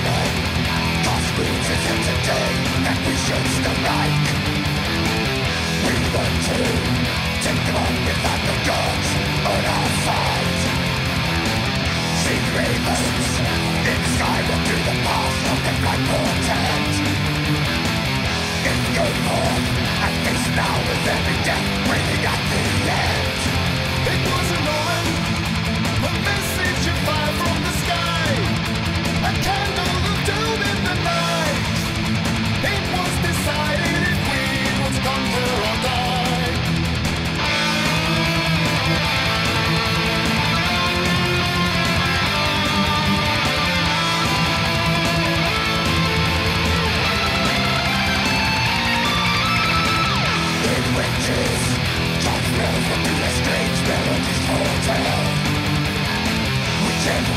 Cause we that we should still like.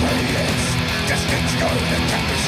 Radiance Just get good